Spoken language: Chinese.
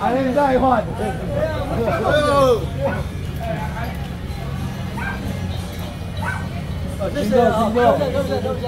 还能再换？谢谢，谢谢，谢谢，谢谢。